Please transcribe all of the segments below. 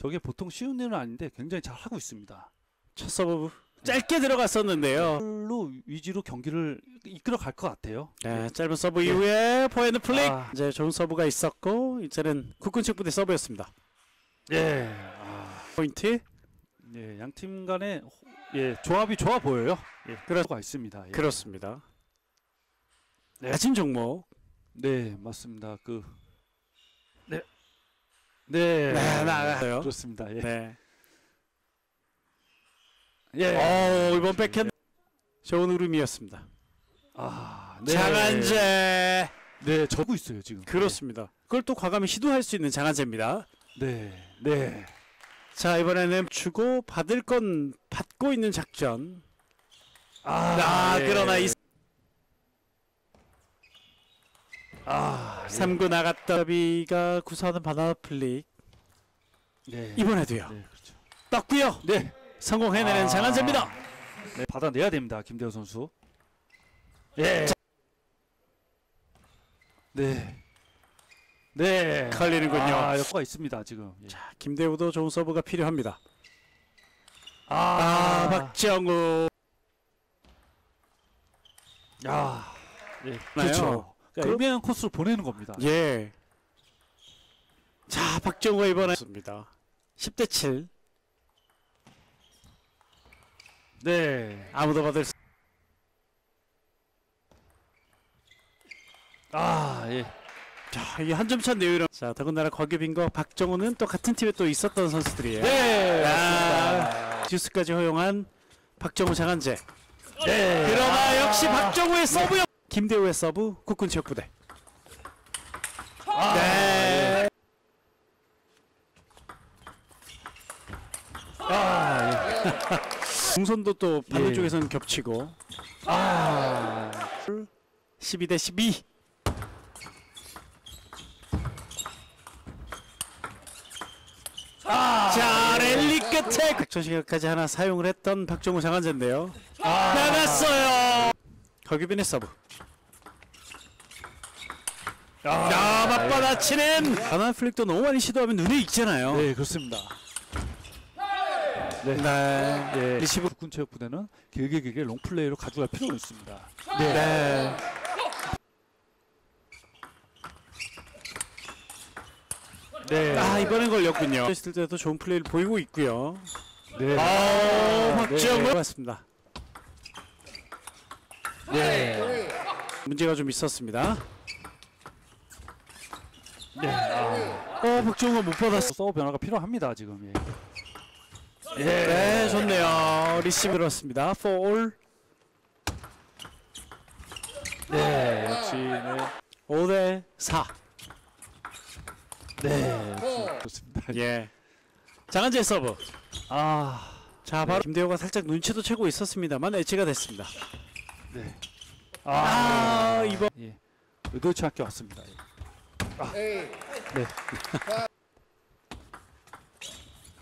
저게 보통 쉬운 일은 아닌데 굉장히 잘 하고 있습니다. 첫 서브 짧게 들어갔었는데요. 로 위주로 경기를 이끌어 갈 것 같아요. 네, 짧은 서브 이후에 포핸드 flick. 아. 이제 좋은 서브가 있었고 이제는 국군체육부대 서브였습니다. 예. 아, 포인트. 예, 양 팀 간의 호- 예, 조합이 좋아 보여요. 예, 그럴 수가 있습니다. 예. 그렇습니다. 네. 낮은 종목. 네, 맞습니다. 그 네. 네. 네, 나가요. 그렇습니다. 예. 네. 예. 어, 이번 백핸드 좋은 흐름이었습니다. 아, 네. 장한재. 네, 적고 있어요, 지금. 그렇습니다. 그걸 또 과감히 시도할 수 있는 장한재입니다. 네. 네. 자 이번에는 주고 받을 건 받고 있는 작전. 아, 아, 예. 그러나 이 아, 3구 나갔던 비가 구사하는 바나나 플릭 네. 이번에도요. 네, 그렇죠. 떴고요. 네. 성공해내는 아. 장한재입니다. 네, 받아내야 됩니다, 김대호 선수. 예. 네. 네. 걸리는군요. 아, 여과가 있습니다, 지금. 예. 자, 김대우도 좋은 서브가 필요합니다. 아, 아, 박정우. 야. 예. 그렇죠. 그러니까 그럼- 애매한 코스로 보내는 겁니다. 예. 자, 박정우가 이번에 습니다 10대 7. 네. 아무도 받을 수... 아, 예. 자, 이게 한 점 차 내유령. 자, 더군다나 곽유빈과 박정우는 또 같은 팀에 또 있었던 선수들이에요. 네. 아, 듀스까지 허용한 박정우 장한재. 네. 그러나 역시 박정우의 서브요. 김대우의 서브 국군 지역부대. 아, 네. 아, 예. 공선도 또 반대 예. 쪽에서는 겹치고 아. 12 대 12. 자 랠리 끝에 작전 시간까지 하나 사용을 했던 박정우 장한재인데요. 아. 나갔어요. 곽유빈의 서브. 야 맞받아치는 banana flick도 너무 많이 시도하면 눈에 익잖아요. 네, 그렇습니다. 네. 네. 예, 리시브- 국군체육부대는 길게 길게 롱플레이로 가져갈 필요가 있습니다. 네. 네. 아 이번엔 걸렸군요. 했을 때도 좋은 플레이를 보이고 있고요. 네. 아 박정우 맞습니다. 네. 문제가 좀 있었습니다. 네. 아, 어 박정우가 못 받았어. 서브 변화가 필요합니다, 지금. 예. 예. 네 좋네요. 리시브 들었습니다. 폴 네. 역시 네. 5대 4. 네. 좋습니다. 예. 장한재 서브. 아. 자 바로 김대우가 살짝 눈치도 채고 있었습니다만 에지가 됐습니다. 네. 아 이번 예. 의도치 않게 왔습니다. 예. 아. 네.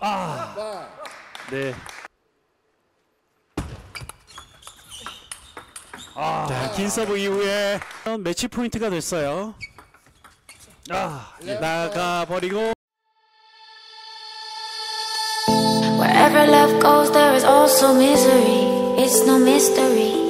아. 네. 아. 자, 긴 서브 이후에 매치 포인트가 됐어요. 아. 나가 버리고 Wherever love goes, there is also misery. It's no mystery.